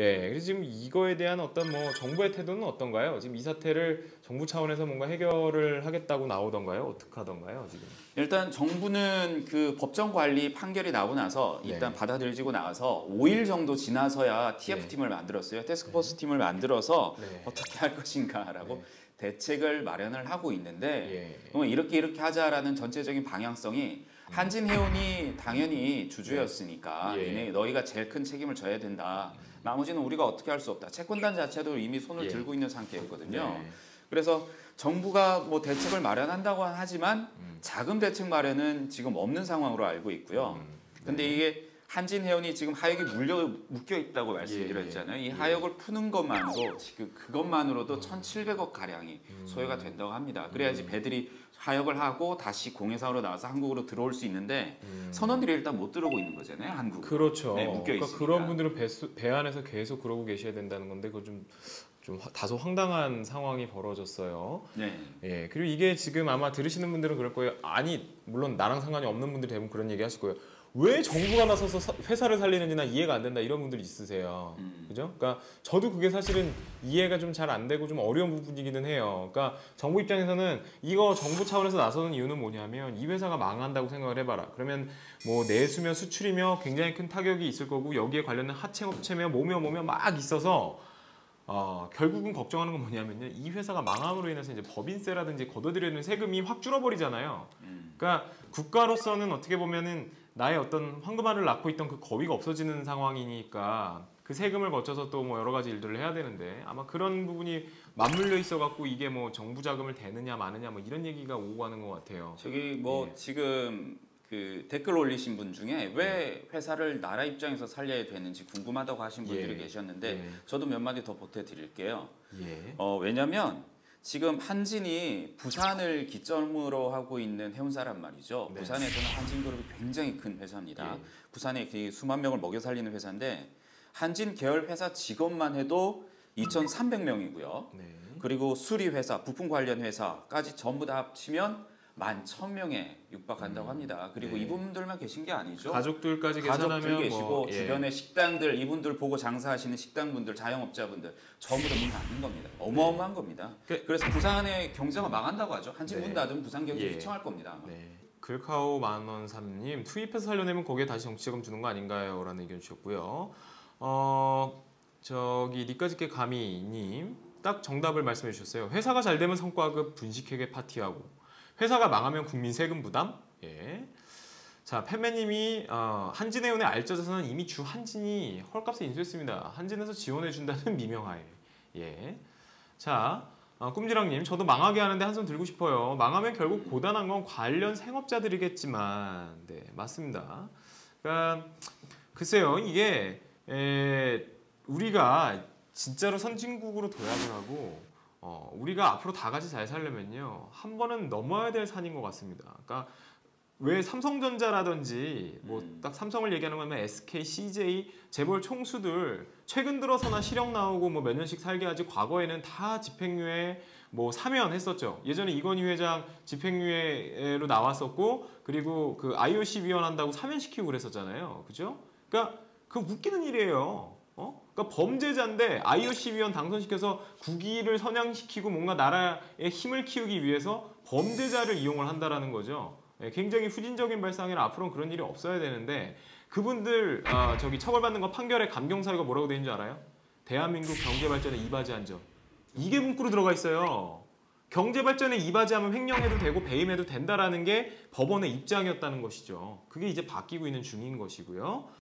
예, 그래서 지금 이거에 대한 어떤 뭐 정부의 태도는 어떤가요? 지금 이 사태를 정부 차원에서 뭔가 해결을 하겠다고 나오던가요? 어떻게 하던가요, 지금? 일단 정부는 그 법정 관리 판결이 나오고 나서 일단 네. 받아들이고 나서 5일 정도 지나서야 TF 네. 팀을 만들었어요. 테스크포스 팀을 만들어서 네. 어떻게 할 것인가라고 네. 대책을 마련을 하고 있는데 예. 이렇게 이렇게 하자라는 전체적인 방향성이 한진해운이 당연히 주주였으니까 예. 너희가 제일 큰 책임을 져야 된다. 나머지는 우리가 어떻게 할 수 없다. 채권단 자체도 이미 손을 예. 들고 있는 상태였거든요. 네. 그래서 정부가 뭐 대책을 마련한다고 하지만 음. 자금 대책 마련은 지금 없는 상황으로 알고 있고요. 음. 근데 이게 한진해운이 지금 하역이 물려 묶여 있다고 예, 말씀드렸잖아요. 예. 이 예. 하역을 푸는 것만으로 지금 그것만으로도 1,700억 가량이 음. 소요가 된다고 합니다. 그래야지 배들이 하역을 하고 다시 공해사로 나와서 한국으로 들어올 수 있는데 음. 선원들이 일단 못 들어오고 있는 거잖아요. 한국. 그렇죠. 네, 묶여 그러니까 있으니까. 그런 분들은 배, 수- 배 안에서 계속 그러고 계셔야 된다는 건데 그거 좀, 좀 화- 다소 황당한 상황이 벌어졌어요. 네. 예, 그리고 이게 지금 아마 들으시는 분들은 그럴 거예요. 아니, 물론 나랑 상관이 없는 분들이 대부분 그런 얘기 하실 거예요. 왜 정부가 나서서 사- 회사를 살리는지 나 이해가 안 된다 이런 분들이 있으세요. 음. 그죠? 그러니까 저도 그게 사실은 이해가 좀 잘 안 되고 좀 어려운 부분이기는 해요. 그러니까 정부 입장에서는 이거 정부 차원에서 나서는 이유는 뭐냐면 이 회사가 망한다고 생각을 해봐라. 그러면 뭐 내수며 수출이며 굉장히 큰 타격이 있을 거고 여기에 관련된 하청업체며 뭐며 뭐며 막 있어서 어, 결국은 걱정하는 건 뭐냐면요. 이 회사가 망함으로 인해서 이제 법인세라든지 걷어들이는 세금이 확 줄어버리잖아요. 음. 그러니까 국가로서는 어떻게 보면은 나의 어떤 황금알을 낳고 있던 그 거위가 없어지는 상황이니까 그 세금을 거쳐서 또 뭐 여러 가지 일들을 해야 되는데 아마 그런 부분이 맞물려 있어 갖고 이게 뭐 정부 자금을 대느냐 마느냐 뭐 이런 얘기가 오고 가는 것 같아요. 저기 뭐 예. 지금 그 댓글 올리신 분 중에 왜 회사를 나라 입장에서 살려야 되는지 궁금하다고 하신 분들이 예. 계셨는데 예. 저도 몇 마디 더 보태 드릴게요. 예. 어, 왜냐면 지금 한진이 부산을 기점으로 하고 있는 해운사란 말이죠. 네. 부산에서는 한진그룹이 굉장히 큰 회사입니다. 예. 부산에 그 수만 명을 먹여 살리는 회사인데 한진 계열 회사 직원만 해도 2,300명이고요. 네. 그리고 수리 회사, 부품 관련 회사까지 전부 다 합치면 만 1,000명에 육박한다고 합니다. 그리고 네. 이분들만 계신 게 아니죠. 가족들까지 가족들 계산하면 계시고 뭐, 예. 주변에 식당들 이분들 보고 장사하시는 식당분들 자영업자분들 전부 다 문 닫는 겁니다. 어마어마한 겁니다. 그- 그래서 부산의 경제가 망한다고 하죠. 한집 네. 문 닫으면 부산 경제 예. 휘청할 겁니다. 아마. 네. 글카오 만원 삼님 투입해서 살려내면 거기에 다시 정치자금 주는 거 아닌가요? 라는 의견 주셨고요. 어 저기 니까짓게 가미님 딱 정답을 말씀해 주셨어요. 회사가 잘 되면 성과급 분식회계 파티하고 회사가 망하면 국민 세금 부담. 예. 자 팬매님이 어, 한진해운의 알짜자산은 이미 주 한진이 헐값에 인수했습니다. 한진에서 지원해 준다는 미명하에. 예. 자 어, 꿈지랑님, 저도 망하게 하는데 한 손 들고 싶어요. 망하면 결국 고단한 건 관련 생업자들이겠지만, 네 맞습니다. 그러니까 글쎄요, 이게 에, 우리가 진짜로 선진국으로 도약을 하고 어, 우리가 앞으로 다 같이 잘 살려면요 한 번은 넘어야 될 산인 것 같습니다. 그러니까 왜 삼성전자라든지 뭐 음. 딱 삼성을 얘기하는 거면 SK, CJ 재벌 총수들 최근 들어서나 실형 나오고 뭐 몇 년씩 살게 하지 과거에는 다 집행유예 뭐 사면 했었죠. 예전에 이건희 회장 집행유예로 나왔었고 그리고 그 IOC 위원한다고 사면시키고 그랬었잖아요. 그죠? 그러니까 그 웃기는 일이에요. 어? 그러니까 범죄자인데 IOC 위원 당선시켜서 국위를 선양시키고 뭔가 나라의 힘을 키우기 위해서 범죄자를 이용을 한다라는 거죠. 예, 굉장히 후진적인 발상이라 앞으로는 그런 일이 없어야 되는데 그분들 아, 저기 처벌받는 거 판결에 감경사유가 뭐라고 되는 줄 알아요? 대한민국 경제 발전에 이바지한 점. 이게 문구로 들어가 있어요. 경제 발전에 이바지하면 횡령해도 되고 배임해도 된다라는 게 법원의 입장이었다는 것이죠. 그게 이제 바뀌고 있는 중인 것이고요.